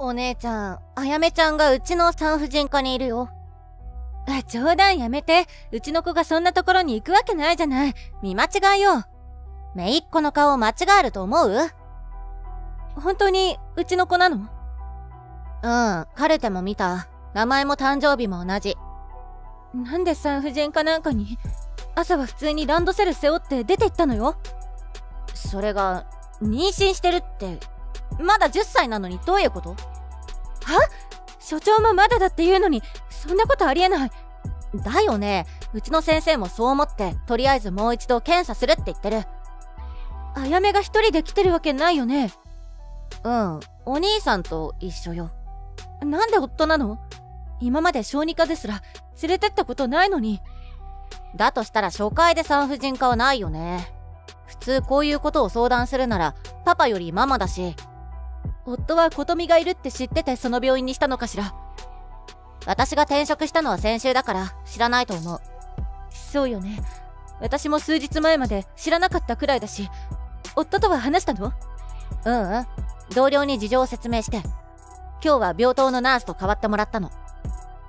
お姉ちゃん、あやめちゃんがうちの産婦人科にいるよ。あ、冗談やめて。うちの子がそんなところに行くわけないじゃない。見間違いよ。めいっ子の顔を間違えると思う？本当に、うちの子なの？うん、カルテも見た。名前も誕生日も同じ。なんで産婦人科なんかに、朝は普通にランドセル背負って出て行ったのよ？それが、妊娠してるって、まだ10歳なのにどういうこと？は？所長もまだだって言うのに、そんなことありえない。だよね。うちの先生もそう思って、とりあえずもう一度検査するって言ってる。あやめが一人で来てるわけないよね。うん、お兄さんと一緒よ。なんで夫なの？今まで小児科ですら連れてったことないのに。だとしたら初回で産婦人科はないよね。普通こういうことを相談するならパパよりママだし。夫は琴美がいるって知っててその病院にしたのかしら。私が転職したのは先週だから知らないと思う。そうよね。私も数日前まで知らなかったくらいだし、夫とは話したの？ううん。同僚に事情を説明して、今日は病棟のナースと代わってもらったの。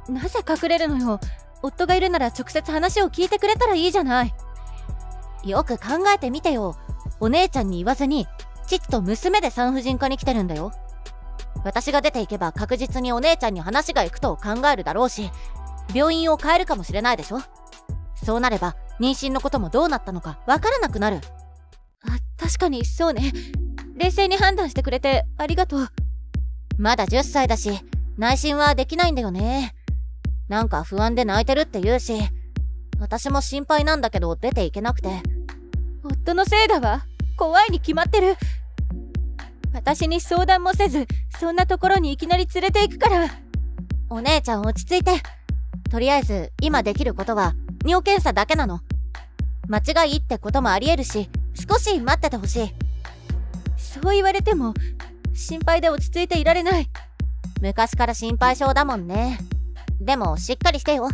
なぜ隠れるのよ。夫がいるなら直接話を聞いてくれたらいいじゃない。よく考えてみてよ。お姉ちゃんに言わずに、父と娘で産婦人科に来てるんだよ。私が出ていけば確実にお姉ちゃんに話が行くと考えるだろうし、病院を変えるかもしれないでしょそうなれば、妊娠のこともどうなったのかわからなくなる。あ、確かにそうね。冷静に判断してくれてありがとう。まだ10歳だし、内心はできないんだよね。なんか不安で泣いてるって言うし、私も心配なんだけど出ていけなくて。夫のせいだわ。怖いに決まってる。私に相談もせず、そんなところにいきなり連れて行くから。お姉ちゃん落ち着いて。とりあえず、今できることは、尿検査だけなの。間違いってこともありえるし、少し待っててほしい。そう言われても、心配で落ち着いていられない。昔から心配性だもんね。でも、しっかりしてよ。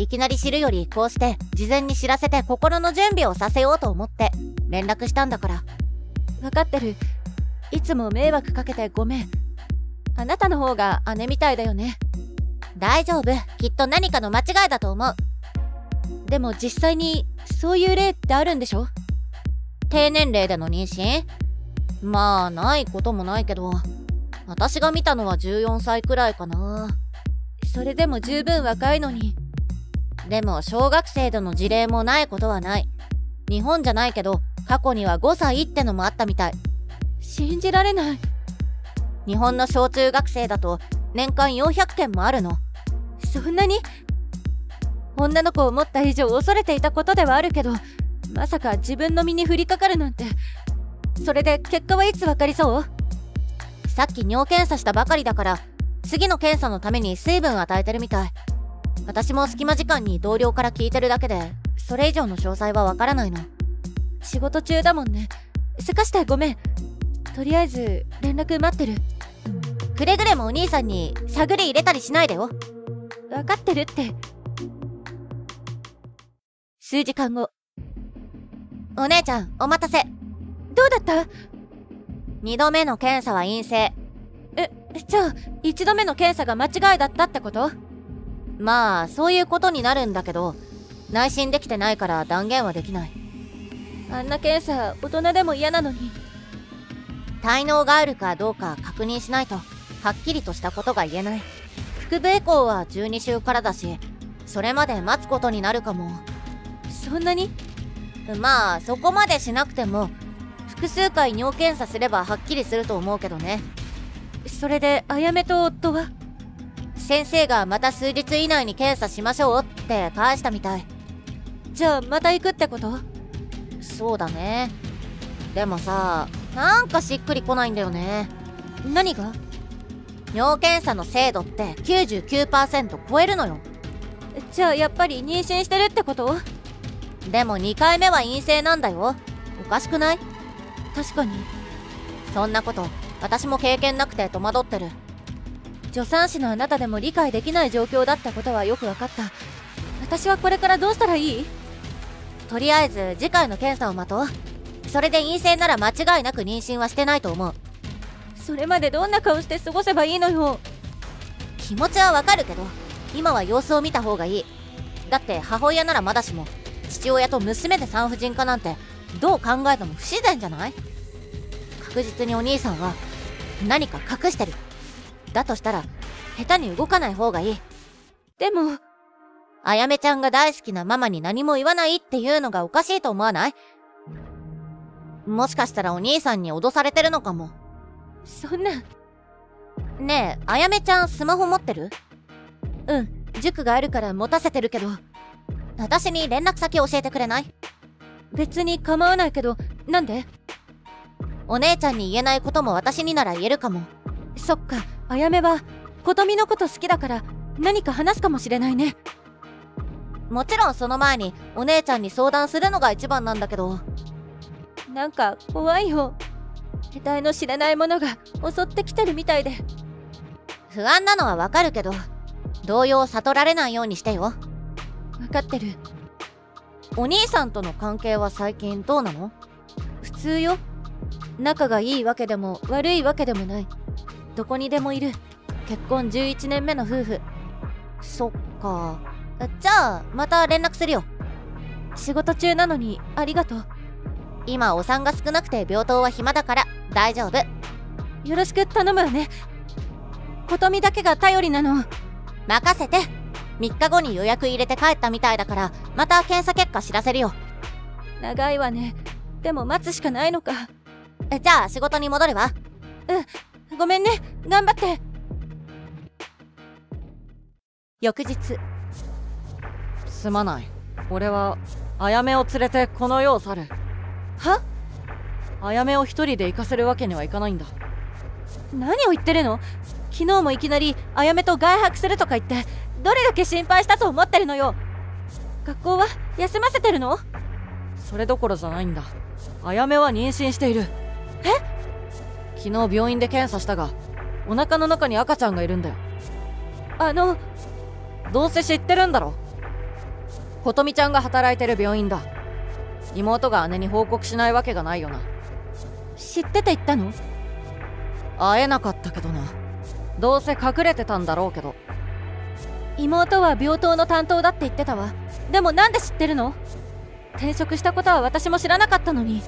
いきなり知るより、こうして、事前に知らせて心の準備をさせようと思って、連絡したんだから。分かってる。いつも迷惑かけてごめん。あなたの方が姉みたいだよね。大丈夫。きっと何かの間違いだと思う。でも実際に、そういう例ってあるんでしょ？低年齢での妊娠？まあ、ないこともないけど、私が見たのは14歳くらいかな。それでも十分若いのに。でも、小学生での事例もないことはない。日本じゃないけど、過去には5歳ってのもあったみたい。信じられない。日本の小中学生だと年間400件もあるの。そんなに？女の子を持った以上恐れていたことではあるけど、まさか自分の身に降りかかるなんて。それで結果はいつわかりそう？さっき尿検査したばかりだから、次の検査のために水分与えてるみたい。私も隙間時間に同僚から聞いてるだけで、それ以上の詳細はわからないの。仕事中だもんね。せかしてごめん。とりあえず連絡待ってる。くれぐれもお兄さんに探り入れたりしないでよ。分かってるって。数時間後。お姉ちゃんお待たせ。どうだった？2度目の検査は陰性。えじゃあ1度目の検査が間違いだったってこと？まあそういうことになるんだけど内心できてないから断言はできない。あんな検査大人でも嫌なのに。滞納があるかどうか確認しないとはっきりとしたことが言えない。腹部エコーは12週からだしそれまで待つことになるかも。そんなに？まあそこまでしなくても複数回尿検査すればはっきりすると思うけどね。それであやめと夫は？先生がまた数日以内に検査しましょうって返したみたい。じゃあまた行くってこと？そうだね。でもさなんかしっくりこないんだよね。何が？尿検査の精度って99%超えるのよ。じゃあやっぱり妊娠してるってこと？でも2回目は陰性なんだよ。おかしくない？確かに。そんなこと私も経験なくて戸惑ってる助産師のあなたでも理解できない状況だったことはよく分かった。私はこれからどうしたらいい？とりあえず次回の検査を待とう。それで陰性なら間違いなく妊娠はしてないと思う。それまでどんな顔して過ごせばいいのよ。気持ちはわかるけど今は様子を見た方がいい。だって母親ならまだしも父親と娘で産婦人科なんてどう考えても不自然じゃない？確実にお兄さんは何か隠してるだとしたら下手に動かない方がいい。でもあやめちゃんが大好きなママに何も言わないっていうのがおかしいと思わない？もしかしたらお兄さんに脅されてるのかも。そんな。ねえあやめちゃんスマホ持ってる？うん。塾があるから持たせてるけど私に連絡先教えてくれない？別に構わないけどなんで？お姉ちゃんに言えないことも私になら言えるかも。そっかあやめは琴美のこと好きだから何か話すかもしれないね。もちろんその前にお姉ちゃんに相談するのが一番なんだけど。なんか怖いよ。得体の知れないものが襲ってきてるみたいで。不安なのはわかるけど動揺を悟られないようにしてよ。分かってる。お兄さんとの関係は最近どうなの？普通よ。仲がいいわけでも悪いわけでもないどこにでもいる。結婚11年目の夫婦。そっか。じゃあまた連絡するよ。仕事中なのにありがとう。今お産が少なくて病棟は暇だから大丈夫。よろしく頼むわね。琴美だけが頼りなの。任せて。3日後に予約入れて帰ったみたいだからまた検査結果知らせるよ。長いわね。でも待つしかないのか。じゃあ仕事に戻るわ。うんごめんね。頑張って。翌日。すまない。俺はあやめを連れてこの世を去る。は？あやめを一人で行かせるわけにはいかないんだ。何を言ってるの？昨日もいきなりあやめと外泊するとか言ってどれだけ心配したと思ってるのよ。学校は休ませてるの？それどころじゃないんだ。あやめは妊娠している。え？昨日病院で検査したがお腹の中に赤ちゃんがいるんだよ。あのどうせ知ってるんだろ。琴美ちゃんが働いてる病院だ。妹が姉に報告しないわけがないよな。知ってて言ったの？会えなかったけどな。どうせ隠れてたんだろうけど。妹は病棟の担当だって言ってたわ。でもなんで知ってるの？転職したことは私も知らなかったのに。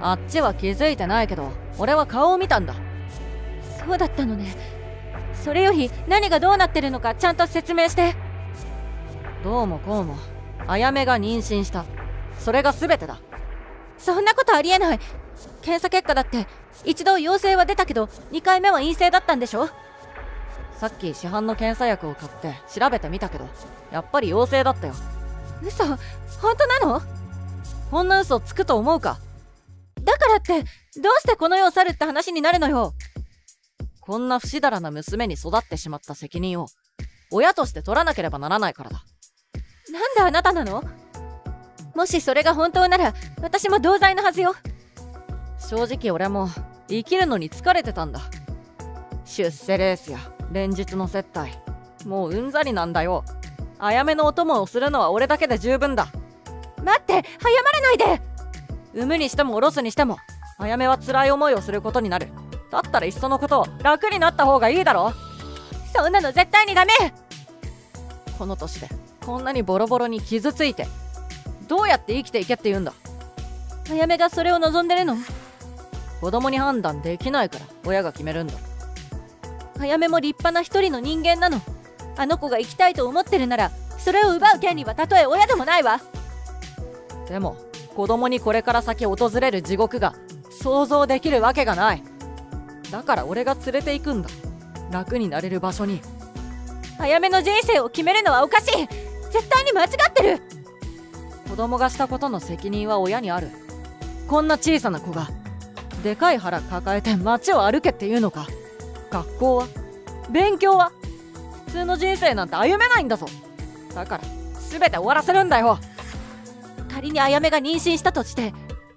あっちは気づいてないけど俺は顔を見たんだ。そうだったのね。それより何がどうなってるのかちゃんと説明して。どうもこうもあやめが妊娠した。それが全てだ。そんなことありえない。検査結果だって一度陽性は出たけど2回目は陰性だったんでしょ？さっき市販の検査薬を買って調べてみたけどやっぱり陽性だったよ。嘘？本当なの？こんな嘘つくと思うか？だからってどうしてこの世を去るって話になるのよ。こんな不死だらな娘に育ってしまった責任を親として取らなければならないからだ。なんであなたなの？もしそれが本当なら私も同罪のはずよ。正直俺も生きるのに疲れてたんだ。出世レースや連日の接待もううんざりなんだよ。あやめのお供をするのは俺だけで十分だ。待って早まらないで。産むにしてもおろすにしてもあやめは辛い思いをすることになる。だったらいっそのこと楽になった方がいいだろそんなの絶対にダメ。この年でこんなにボロボロに傷ついてどうやって生きていけって言うんだ。あやめがそれを望んでるの？子供に判断できないから親が決めるんだ。あやめも立派な一人の人間なの。あの子が生きたいと思ってるならそれを奪う権利はたとえ親でもないわ。でも子供にこれから先訪れる地獄が想像できるわけがない。だから俺が連れて行くんだ。楽になれる場所に。あやめの人生を決めるのはおかしい。絶対に間違ってる。子供がしたことの責任は親にある。こんな小さな子がでかい腹抱えて街を歩けっていうのか。学校は勉強は普通の人生なんて歩めないんだぞ。だから全て終わらせるんだよ。仮にあやめが妊娠したとして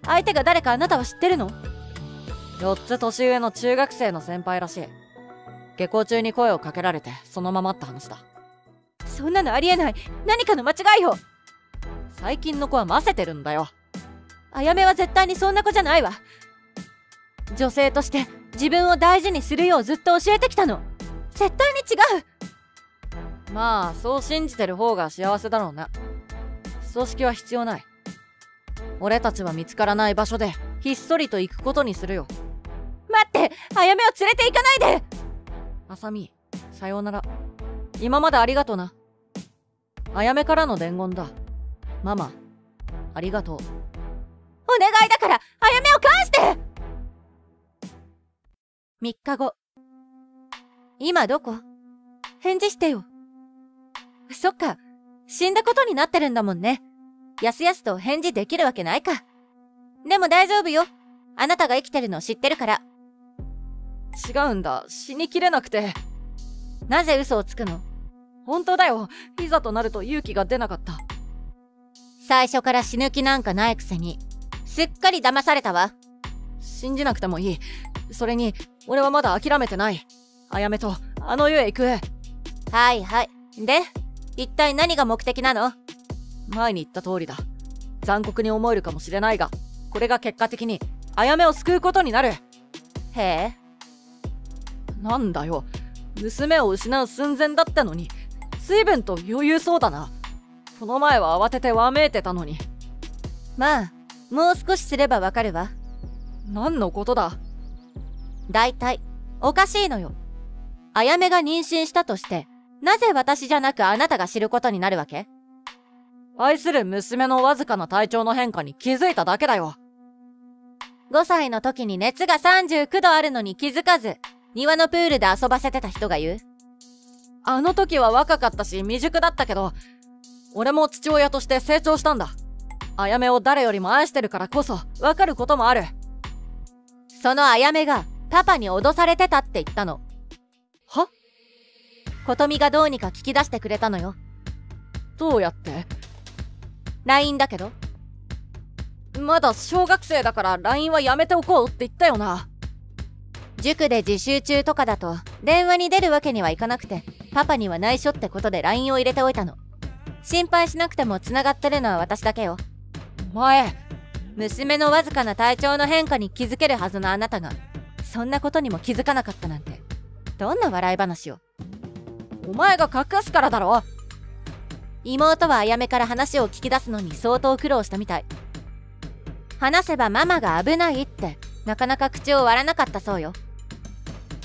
相手が誰かあなたは知ってるの？4つ年上の中学生の先輩らしい。下校中に声をかけられてそのままって話だ。そんなのありえない。何かの間違いよ。最近の子はませてるんだよ。あやめは絶対にそんな子じゃないわ。女性として自分を大事にするようずっと教えてきたの。絶対に違う。まあそう信じてる方が幸せだろうな。葬式は必要ない俺たちは見つからない場所でひっそりと行くことにするよ。待ってあやめを連れて行かないで。あさみさようなら。今までありがとな。あやめからの伝言だ。ママありがとう。お願いだからあやめを返して。3日後。今どこ？返事してよ。そっか死んだことになってるんだもんねやすやすと返事できるわけないか。でも大丈夫よ。あなたが生きてるの知ってるから。違うんだ。死にきれなくて。なぜ嘘をつくの？本当だよ。いざとなると勇気が出なかった。最初から死ぬ気なんかないくせに。すっかり騙されたわ。信じなくてもいい。それに俺はまだ諦めてない。あやめとあの世へ行く。はいはい。で一体何が目的なの？前に言った通りだ。残酷に思えるかもしれないがこれが結果的にあやめを救うことになる。へえ。なんだよ。娘を失う寸前だったのに随分と余裕そうだな。この前は慌ててわめいてたのに。まあもう少しすればわかるわ。何のことだ？だいたいおかしいのよ。あやめが妊娠したとしてなぜ私じゃなくあなたが知ることになるわけ？愛する娘のわずかな体調の変化に気づいただけだよ5歳の時に熱が39度あるのに気づかず庭のプールで遊ばせてた人が言うあの時は若かったし未熟だったけど、俺も父親として成長したんだ。あやめを誰よりも愛してるからこそ、わかることもある。そのあやめが、パパに脅されてたって言ったの。は？ことみがどうにか聞き出してくれたのよ。どうやって？?LINE だけど。まだ小学生だから LINE はやめておこうって言ったよな。塾で自習中とかだと、電話に出るわけにはいかなくて、パパには内緒ってことで LINE を入れておいたの。心配しなくても繋がってるのは私だけよ。お前、娘のわずかな体調の変化に気づけるはずのあなたが、そんなことにも気づかなかったなんて、どんな笑い話を。お前が隠すからだろ妹はあやめから話を聞き出すのに相当苦労したみたい。話せばママが危ないって、なかなか口を割らなかったそうよ。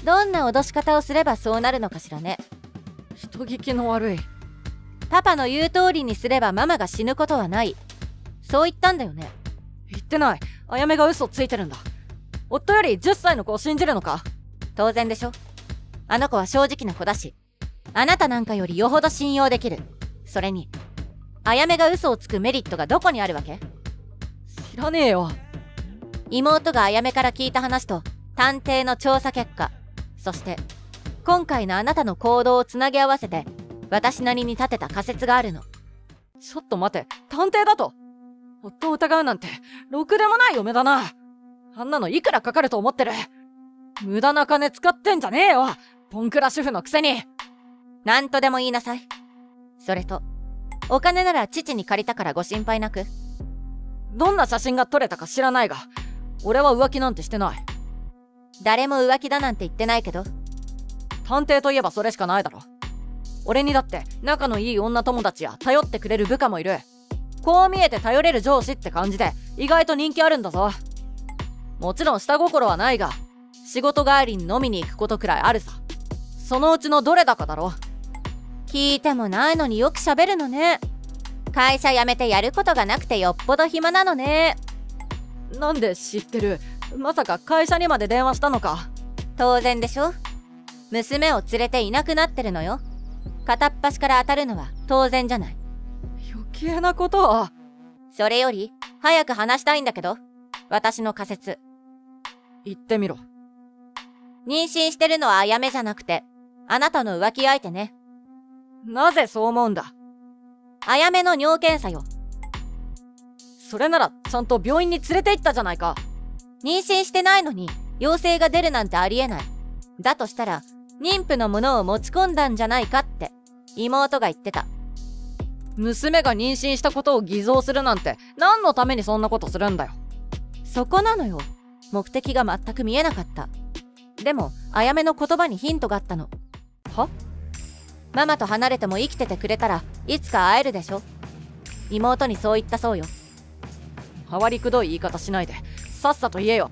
どんな脅し方をすればそうなるのかしらね。人聞きの悪い。パパの言う通りにすればママが死ぬことはない。そう言ったんだよね。言ってない。あやめが嘘ついてるんだ。夫より10歳の子を信じるのか。当然でしょ。あの子は正直な子だしあなたなんかよりよほど信用できるそれにあやめが嘘をつくメリットがどこにあるわけ？知らねえよ。妹があやめから聞いた話と探偵の調査結果そして今回のあなたの行動をつなぎ合わせて私なりに立てた仮説があるの。ちょっと待て。探偵だと？夫を疑うなんてろくでもない嫁だな。あんなのいくらかかると思ってる。無駄な金使ってんじゃねえよ。ポンクラ主婦のくせに。何とでも言いなさいそれとお金なら父に借りたからご心配なく。どんな写真が撮れたか知らないが俺は浮気なんてしてない。誰も浮気だなんて言ってないけど探偵といえばそれしかないだろ。俺にだって仲のいい女友達や頼ってくれる部下もいる。こう見えて頼れる上司って感じで意外と人気あるんだぞ。もちろん下心はないが仕事帰りに飲みに行くことくらいあるさ。そのうちのどれだかだろ聞いてもないのによく喋るのね。会社辞めてやることがなくてよっぽど暇なのね。なんで知ってる？まさか会社にまで電話したのか。当然でしょ。娘を連れていなくなってるのよ。片っ端から当たるのは当然じゃない。余計なことはそれより早く話したいんだけど。私の仮説。言ってみろ。妊娠してるのはあやめじゃなくてあなたの浮気相手ねなぜそう思うんだ？あやめの尿検査よ。それならちゃんと病院に連れて行ったじゃないか。妊娠してないのに陽性が出るなんてありえない。だとしたら妊婦のものを持ち込んだんじゃないかって妹が言ってた。娘が妊娠したことを偽造するなんて何のためにそんなことするんだよ。そこなのよ。目的が全く見えなかった。でもあやめの言葉にヒントがあったの。は？ママと離れても生きててくれたらいつか会えるでしょ？妹にそう言ったそうよ。回りくどい言い方しないで。さっさと言えよ。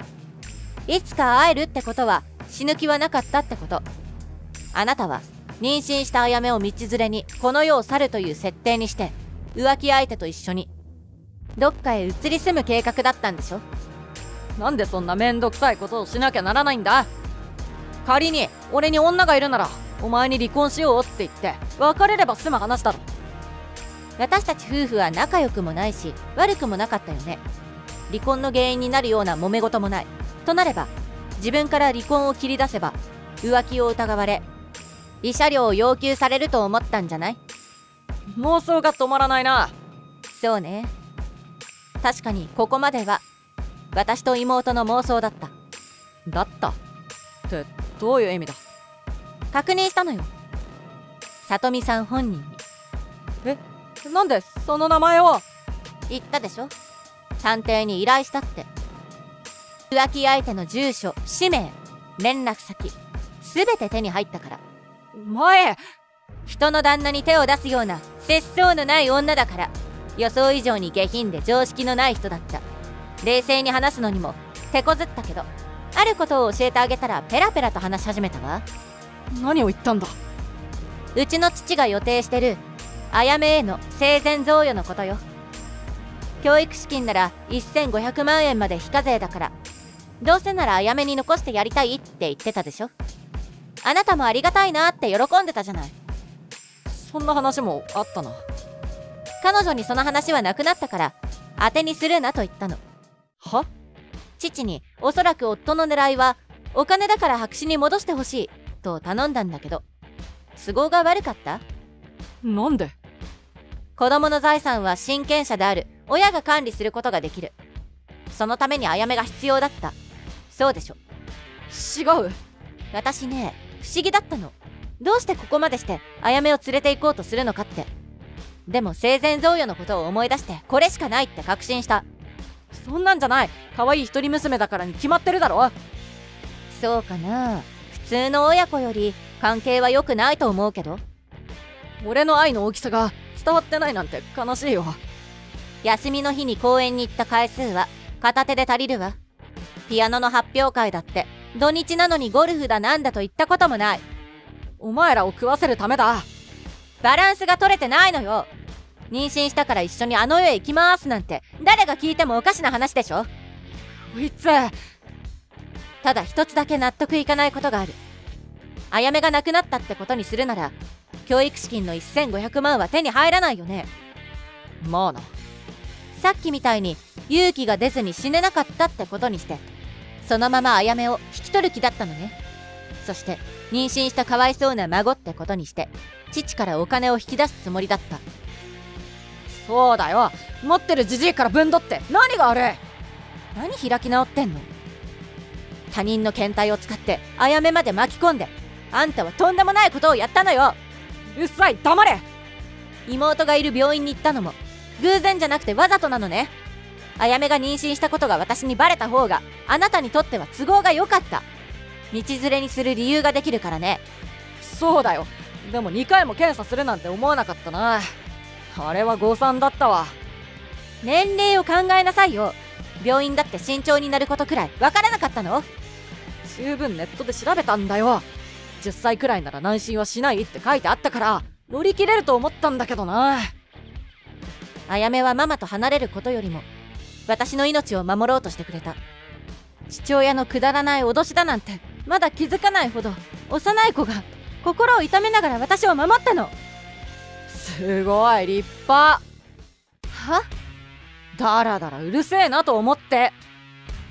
いつか会えるってことは死ぬ気はなかったってこと。あなたは妊娠したあやめを道連れにこの世を去るという設定にして浮気相手と一緒にどっかへ移り住む計画だったんでしょ？なんでそんなめんどくさいことをしなきゃならないんだ？仮に俺に女がいるならお前に離婚しようって言って別れれば済む話だろ。私たち夫婦は仲良くもないし悪くもなかったよね。離婚の原因になるような揉め事もない。となれば自分から離婚を切り出せば浮気を疑われ慰謝料を要求されると思ったんじゃない？妄想が止まらないな。そうね。確かにここまでは私と妹の妄想だった。だったってどういう意味だ？確認したのよ。里美さん本人に。なんでその名前を言ったでしょ？探偵に依頼したって。浮気相手の住所氏名連絡先全て手に入ったから。前！人の旦那に手を出すような節操のない女だから。予想以上に下品で常識のない人だった。冷静に話すのにも手こずったけどあることを教えてあげたらペラペラと話し始めたわ何を言ったんだ？うちの父が予定してるあやめへの生前贈与のことよ。教育資金なら1500万円まで非課税だからどうせならあやめに残してやりたいって言ってたでしょ。あなたもありがたいなって喜んでたじゃない。そんな話もあったな。彼女にその話はなくなったから当てにするなと言ったの。は？父におそらく夫の狙いはお金だから白紙に戻してほしいと頼んだんだけど。都合が悪かった？なんで？子供の財産は親権者である。親が管理することができる。そのためにあやめが必要だった。そうでしょ？違う。私ね不思議だったの。どうしてここまでしてあやめを連れて行こうとするのかって。でも生前贈与のことを思い出してこれしかないって確信した。そんなんじゃない。可愛い一人娘だからに決まってるだろ。そうかな。普通の親子より関係は良くないと思うけど。俺の愛の大きさが伝わってないなんて悲しいよ休みの日に公園に行った回数は片手で足りるわ。ピアノの発表会だって。土日なのにゴルフだなんだと言ったこともない。お前らを食わせるためだ。バランスが取れてないのよ。妊娠したから一緒にあの世へ行きますなんて。誰が聞いてもおかしな話でしょ。こいつただ一つだけ納得いかないことがある。あやめが亡くなったってことにするなら教育資金の1500万は手に入らないよね。まあなさっきみたいに勇気が出ずに死ねなかったってことにしてそのままあやめを引き取る気だったのね。そして妊娠したかわいそうな孫ってことにして父からお金を引き出すつもりだった。そうだよ。持ってるじじいから分取って。何が悪い何開き直ってんの？他人の検体を使ってあやめまで巻き込んであんたはとんでもないことをやったのよ。うっさい黙れ。妹がいる病院に行ったのも偶然じゃなくてわざとなのね。あやめが妊娠したことが私にバレた方があなたにとっては都合が良かった。道連れにする理由ができるからね。そうだよ。でも2回も検査するなんて思わなかったな。あれは誤算だったわ。年齢を考えなさいよ病院だって慎重になることくらい分からなかったの？十分ネットで調べたんだよ。10歳くらいなら内心はしないって書いてあったから乗り切れると思ったんだけどな。あやめはママと離れることよりも私の命を守ろうとしてくれた。父親のくだらない脅しだなんてまだ気づかないほど幼い子が心を痛めながら私を守ったの。すごい立派。は？だらだらうるせえなと思って。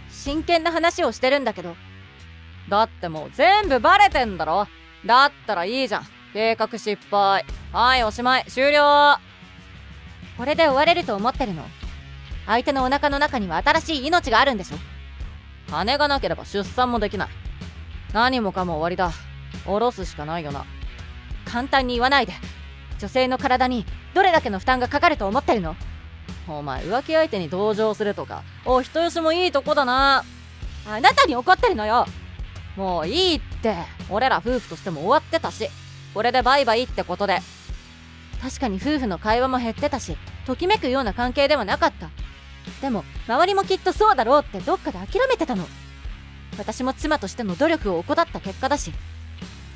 真剣な話をしてるんだけど。だってもう全部バレてんだろ。だったらいいじゃん。計画失敗。はいおしまい。終了。これで終われると思ってるの？相手のお腹の中には新しい命があるんでしょ？金がなければ出産もできない。何もかも終わりだ。下ろすしかないよな。簡単に言わないで。女性の体にどれだけの負担がかかると思ってるの？お前浮気相手に同情するとか。お人よしもいいとこだな。あなたに怒ってるのよ。もういいって。俺ら夫婦としても終わってたし。これでバイバイってことで。確かに夫婦の会話も減ってたしときめくような関係ではなかった。でも周りもきっとそうだろうってどっかで諦めてたの。私も妻としての努力を怠った結果だし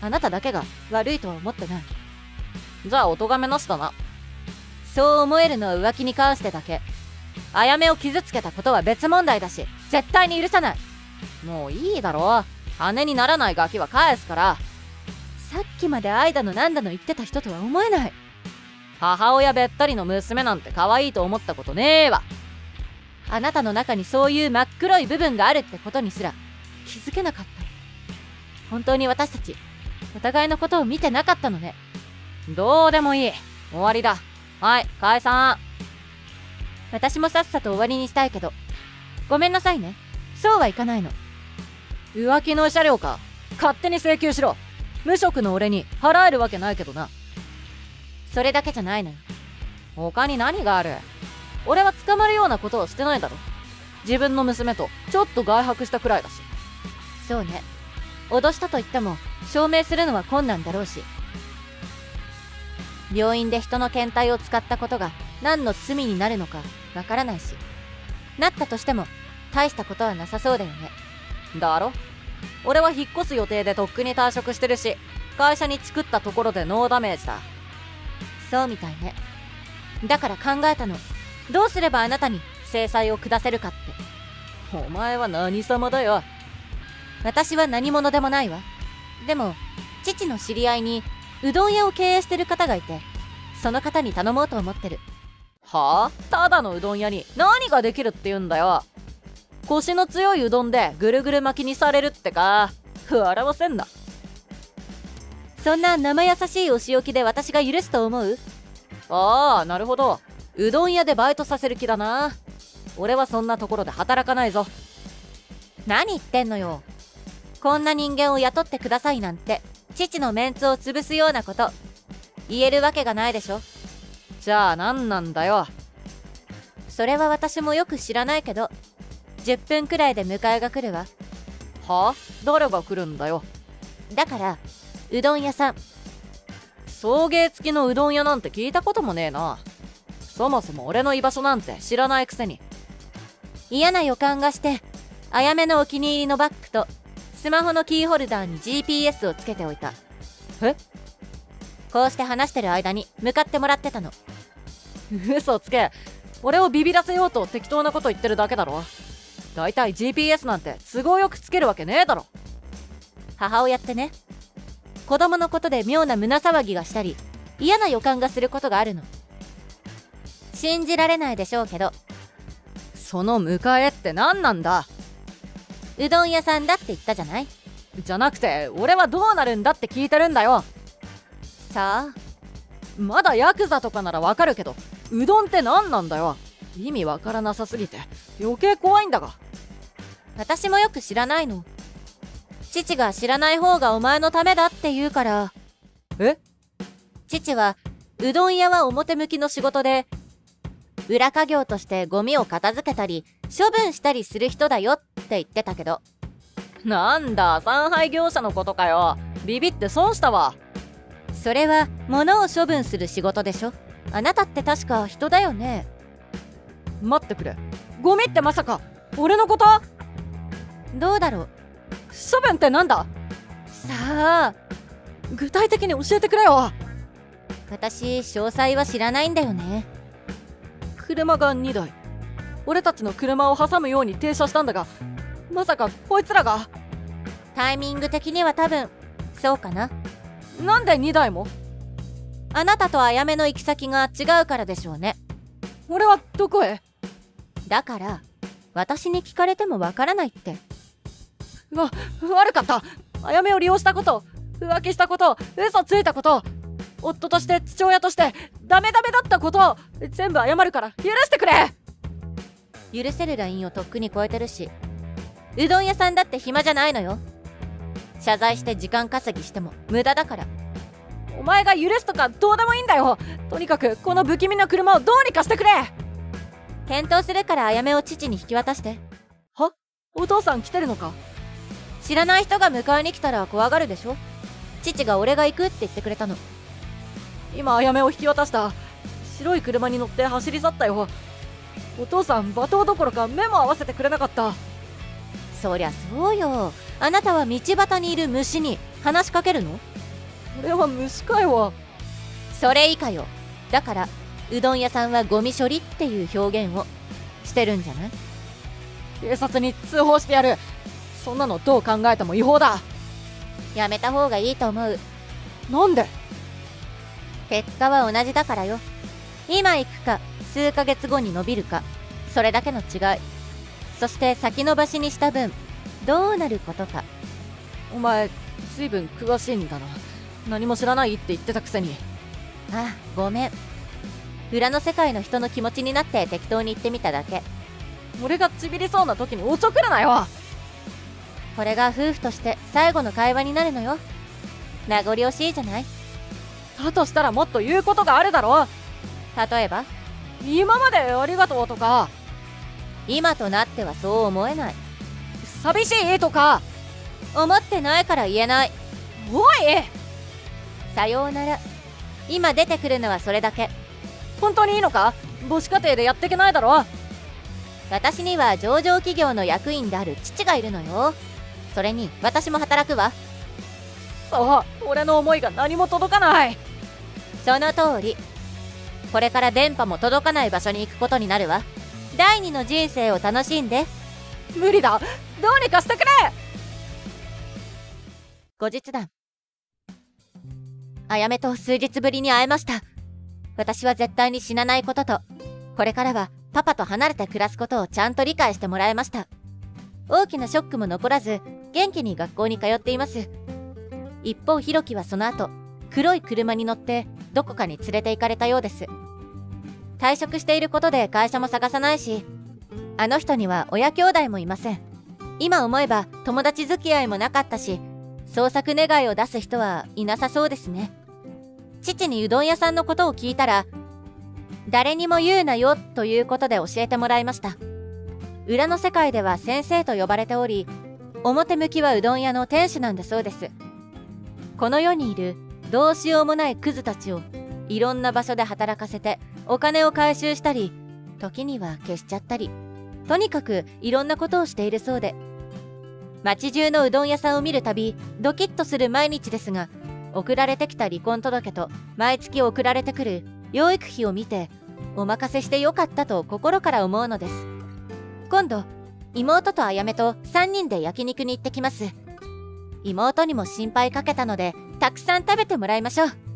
あなただけが悪いとは思ってない。じゃあお咎めなしだな。そう思えるのは浮気に関してだけ。あやめを傷つけたことは別問題だし絶対に許さない。もういいだろ。金にならないガキは返すから。さっきまで愛だのなんだの言ってた人とは思えない。母親べったりの娘なんて可愛いと思ったことねえわ。あなたの中にそういう真っ黒い部分があるってことにすら気づけなかった。本当に私たちお互いのことを見てなかったのね。どうでもいい。終わりだはい解散。私もさっさと終わりにしたいけど。ごめんなさいね。そうはいかないの。浮気の車両か。勝手に請求しろ。無職の俺に払えるわけないけどな。それだけじゃないのよ。他に何がある。俺は捕まるようなことをしてないだろ。自分の娘とちょっと外泊したくらいだし。そうね。脅したと言っても証明するのは困難だろうし病院で人の検体を使ったことが何の罪になるのかわからないしなったとしても大したことはなさそうだよね。だろ？俺は引っ越す予定でとっくに退職してるし会社に作ったところでノーダメージだ。そうみたいね。だから考えたの。どうすればあなたに制裁を下せるかって。お前は何様だよ。私は何者でもないわ。でも父の知り合いにうどん屋を経営してる方がいてその方に頼もうと思ってる。はあ？ただのうどん屋に何ができるって言うんだよ。腰の強いうどんでぐるぐる巻きにされるってか。笑わせんな。そんな生優しいお仕置きで私が許すと思う？ああなるほど。うどん屋でバイトさせる気だな。俺はそんなところで働かないぞ。何言ってんのよ。こんな人間を雇ってくださいなんて父のメンツを潰すようなこと。言えるわけがないでしょ。じゃあ何なんだよ。それは私もよく知らないけど10分くらいで迎えが来るわ。は？あ誰が来るんだよ。だからうどん屋さん。送迎付きのうどん屋なんて聞いたこともねえな。そもそも俺の居場所なんて知らないくせに。嫌な予感がしてあやめのお気に入りのバッグとスマホのキーホルダーに GPS をつけておいた。え？こうして話してる間に向かってもらってたの。嘘つけ。俺をビビらせようと適当なこと言ってるだけだろ。だいい GPS なんて都合よくつけるわけねえだろ。母親ってね。子供のことで妙な胸騒ぎがしたり嫌な予感がすることがあるの。信じられないでしょうけど。その迎えって何なんだ？うどん屋さんだって言ったじゃない？じゃなくて俺はどうなるんだって聞いてるんだよ。さあ？まだヤクザとかならわかるけどうどんって何なんだよ。意味わからなさすぎて余計怖いんだが。私もよく知らないの。父が知らない方がお前のためだって言うから。え？父はうどん屋は表向きの仕事で裏稼業としてゴミを片付けたり処分したりする人だよって言ってたけど。なんだ産廃業者のことかよ。ビビって損したわ。それは物を処分する仕事でしょ。あなたって確か人だよね。待ってくれ。ゴミってまさか俺のこと？どうだろう。処分ってなんだ？さあ。具体的に教えてくれよ。私詳細は知らないんだよね。車が2台。俺たちの車を挟むように停車したんだがまさかこいつらが。タイミング的には多分そうかな。なんで2台も？あなたとあやめの行き先が違うからでしょうね。俺はどこへ？だから私に聞かれてもわからないって。わ悪かった。あやめを利用したこと浮気したこと嘘ついたこと夫として父親としてダメダメだったこと全部謝るから許してくれ。許せるラインをとっくに超えてるしうどん屋さんだって暇じゃないのよ。謝罪して時間稼ぎしても無駄だから。お前が許すとかどうでもいいんだよ。とにかくこの不気味な車をどうにかしてくれ。検討するからあやめを父に引き渡して。は？お父さん来てるのか？知らない人が迎えに来たら怖がるでしょ？父が俺が行くって言ってくれたの。今あやめを引き渡した。白い車に乗って走り去ったよ。お父さん罵倒どころか目も合わせてくれなかったそりゃそうよ。あなたは道端にいる虫に話しかけるの？俺は虫かよそれ以下よ。だからうどん屋さんはゴミ処理っていう表現をしてるんじゃない？警察に通報してやる。そんなのどう考えても違法だ。やめた方がいいと思う。なんで？結果は同じだからよ。今行くか数ヶ月後に伸びるかそれだけの違いそして先延ばしにした分どうなることか。お前随分詳しいんだな。何も知らないって言ってたくせに。あごめん。裏の世界の人の気持ちになって適当に言ってみただけ。俺がちびりそうな時におちょくるなよ。これが夫婦として最後の会話になるのよ。名残惜しいじゃない。だとしたらもっと言うことがあるだろ。例えば？今までありがとうとか今となってはそう思えない。寂しいとか。思ってないから言えない。おい。さようなら。今出てくるのはそれだけ。本当にいいのか？母子家庭でやっていけないだろ。私には上場企業の役員である父がいるのよ。それに私も働くわ。そう俺の思いが何も届かない。その通り。これから電波も届かない場所に行くことになるわ第二の人生を楽しんで。無理だ。どうにかしてくれ。後日談。あやめと数日ぶりに会えました。私は絶対に死なないこととこれからはパパと離れて暮らすことをちゃんと理解してもらえました。大きなショックも残らず元気に学校に通っています。一方ひろきはその後黒い車に乗ってどこかに連れて行かれたようです退職していることで会社も探さないしあの人には親兄弟もいません。今思えば友達付き合いもなかったし捜索願いを出す人はいなさそうですね。父にうどん屋さんのことを聞いたら誰にも言うなよということで教えてもらいました。裏の世界では先生と呼ばれており表向きはうどん屋の店主なんだそうです。この世にいるどうしようもないクズたちをいろんな場所で働かせてお金を回収したり時には消しちゃったり。とにかくいろんなことをしているそうで。街中のうどん屋さんを見るたびドキッとする毎日ですが送られてきた離婚届と毎月送られてくる養育費を見てお任せしてよかったと心から思うのです。今度妹とあやめと3人で焼肉に行ってきます。妹にも心配かけたのでたくさん食べてもらいましょう。